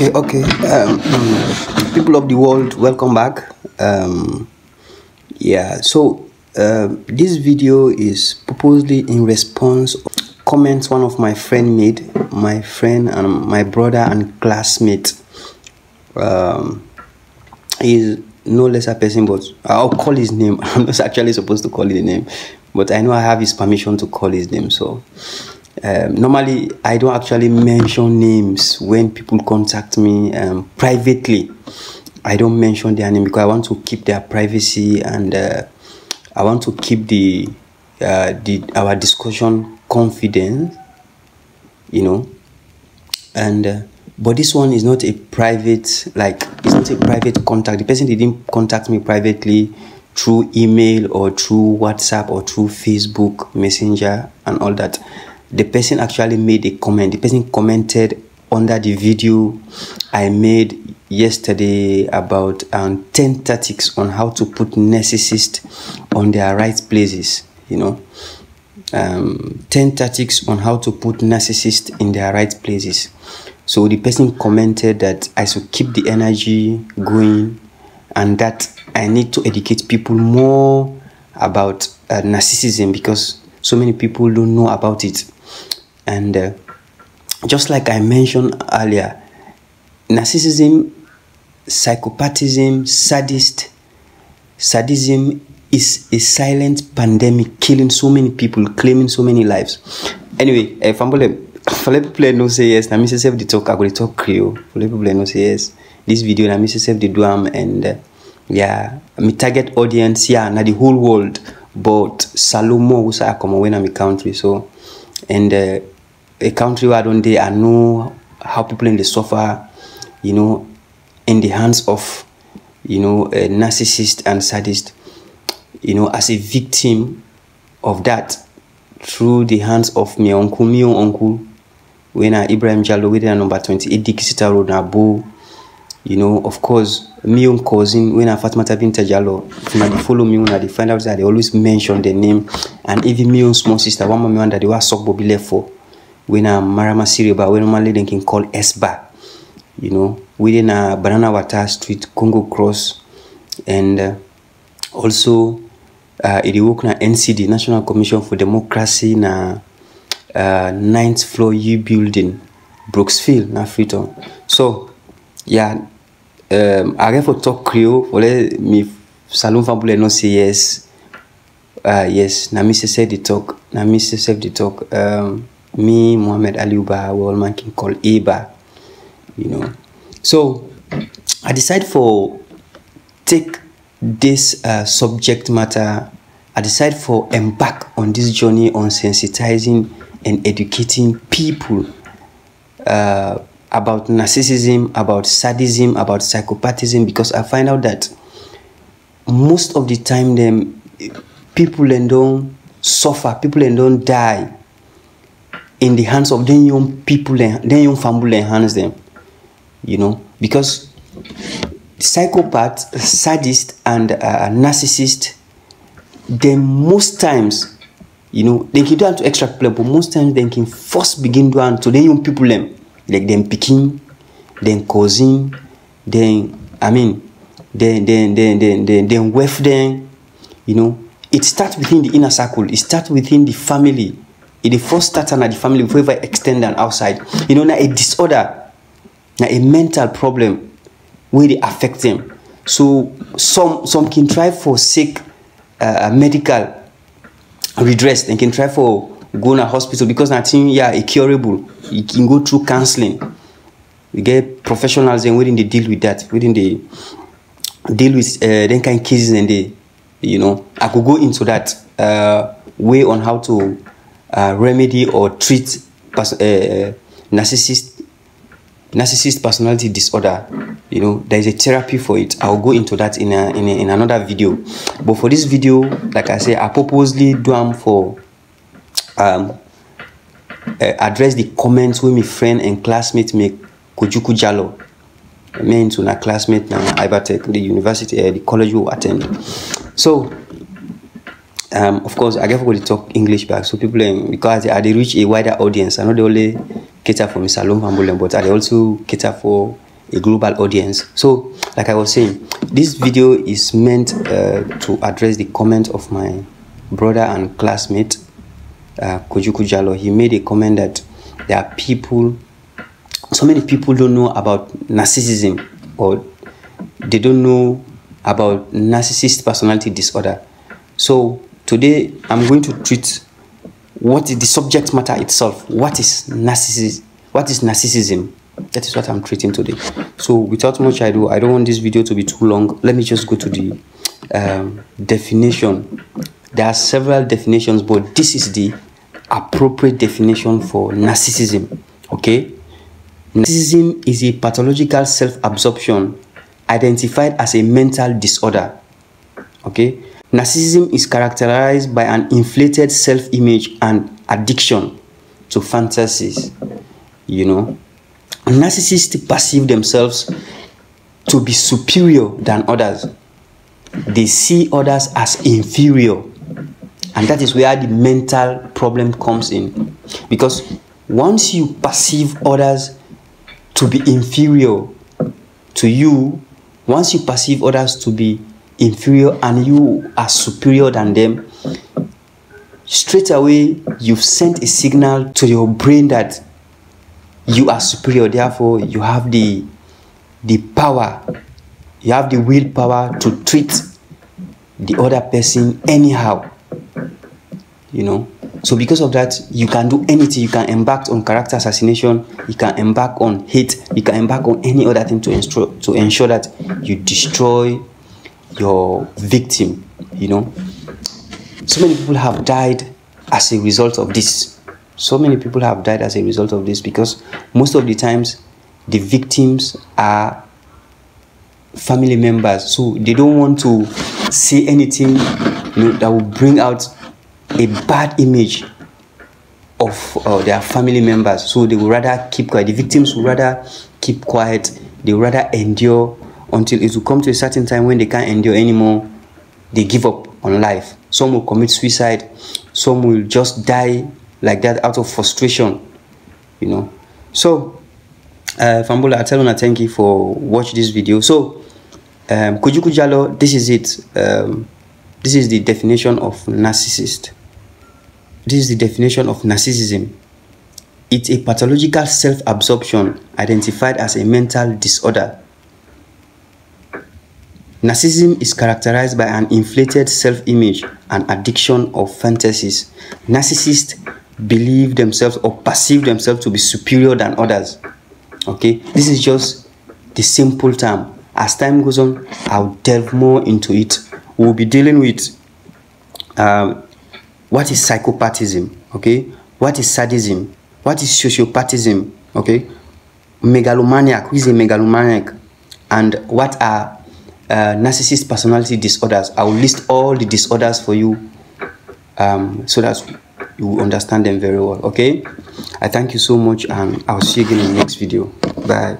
Okay, okay. Um, people of the world, welcome back. Um, yeah, so um this video is purposely in response comments one of my friend made, my friend and my brother and classmate. Um, he's no lesser person, but I'll call his name. I'm not actually supposed to call his name, but I know I have his permission to call his name. So um, normally I don't actually mention names when people contact me um, privately. I don't mention their name because I want to keep their privacy and uh, I want to keep the uh, the our discussion confident. You know, and uh, but this one is not a private like it's not a private contact. The person didn't contact me privately through email or through WhatsApp or through Facebook Messenger and all that the person actually made a comment. The person commented under the video I made yesterday about um, 10 tactics on how to put narcissists on their right places. You know, um, 10 tactics on how to put narcissists in their right places. So the person commented that I should keep the energy going and that I need to educate people more about uh, narcissism because so many people don't know about it. And uh, just like I mentioned earlier, narcissism, psychopathism, sadist, sadism is a silent pandemic killing so many people, claiming so many lives. Anyway, uh, Fambole, for people know say yes, na me say the talk, I go talk Creole. For people know say yes, this video na me say the do and uh, yeah, my target audience yeah, na the whole world, but Salomo I come away na my country so and uh, a country where I don't I know how people in the suffer, you know, in the hands of, you know, a narcissist and sadist, you know, as a victim of that through the hands of my uncle, my uncle, when I Ibrahim Jallo, with number 28 Dikisita Road, Nabu, you know, of course, my own cousin, when I Fatimata Binta Jallo, if they follow me, when they find out that they always mention the name, and even my own small sister, one mommy that they were sock Bobby left for when a Marama Siriba, when normally they can call Esba, you know, within a Banana Water Street, Congo Cross, and uh, also uh, work na NCD, National Commission for Democracy, na uh, ninth floor U building, Brooksville, na Freetown. So, yeah, um, I get for talk Creole, for let me salon fambule no say yes. Uh, yes, na me sef the talk, na me sef the talk. Um, me, Muhammad Aliuba, we all man can call Iba, you know. So I decide for take this uh, subject matter. I decide for embark on this journey on sensitizing and educating people uh, about narcissism, about sadism, about psychopathism, because I find out that most of the time them people and don't suffer, people and don't die in the hands of the young people, then young family hands them, you know, because psychopath, sadist, and uh, narcissist, they most times, you know, they can do it to extra people, but most times they can first begin doing to the young people them, like them picking, then causing, then I mean, then then then then then then wealth them, you know. It starts within the inner circle. It starts within the family it first starter na the family before ever extend am outside. You know na a disorder na a mental problem wey affect them. So some some can try for sake uh, medical redress. Dem can try for go na hospital because na thing yeah e curable. You can go through counseling. We get professionals dem wey dey deal with that. Wey dey deal with uh, dem kind cases dem dey you know i go go into that uh, way on how to uh, remedy or treat pers- uh, narcissist narcissist personality disorder. You know there is a therapy for it. I'll go into that in a, in, a, in another video. But for this video like i say i purposely do am for um uh, address the comments wey my friend and classmate make kojuku jalo. Me into na classmate na ibertech the university uh, the college we attend. So um, of course, I get people to talk English back, so people um, because I, I they reach a wider audience. I know they only cater for Mr. Lone but I also cater for a global audience. So, like I was saying, this video is meant uh, to address the comment of my brother and classmate, uh, Kojuku Jalo. He made a comment that there are people, so many people don't know about narcissism or they don't know about narcissist personality disorder. So, today I'm going to treat what is the subject matter itself. What is narcissism? What is narcissism? that is what i'm treating today so without much ado i don't want this video to be too long let me just go to the um, definition there are several definitions but this is the appropriate definition for narcissism okay narcissism is a pathological self-absorption identified as a mental disorder okay narcissism is characterized by an inflated self-image and addiction to fantasies you know narcissists perceive themselves to be superior than others. They see others as inferior. And that is where the mental problem comes in. Because once you perceive others to be inferior to you, once you perceive others to be inferior and you are superior than them, straight away you've sent a signal to your brain that you are superior. Therefore you have the the power you have the willpower to treat the other person anyhow you know. So because of that you can do anything. You can embark on character assassination. You can embark on hate. You can embark on any other thing to ensure to ensure that you destroy your victim you know. So many people have died as a result of this. So many people have died as a result of this because most of the times the victims are family members. So they don't want to say anything you know, that will bring out a bad image of uh, their family members. So they would rather keep quiet. The victims would rather keep quiet. They would rather endure until it will come to a certain time when they can't endure anymore they give up on life some will commit suicide some will just die like that out of frustration, you know. So, uh, Fambula, I tell you, thank you for watch this video. So, um, this is it. Um, this is the definition of narcissist. This is the definition of narcissism. It's a pathological self-absorption identified as a mental disorder. Narcissism is characterized by an inflated self-image and addiction of fantasies. Narcissists believe themselves or perceive themselves to be superior than others. Okay, this is just the simple term. As time goes on, I'll delve more into it. We'll be dealing with um, what is psychopathism, okay, what is sadism, what is sociopathism, okay, megalomaniac, who is a megalomaniac, and what are uh, narcissist personality disorders. I will list all the disorders for you um, so that you understand them very well okay? I thank you so much and i'll see you again in the next video. Bye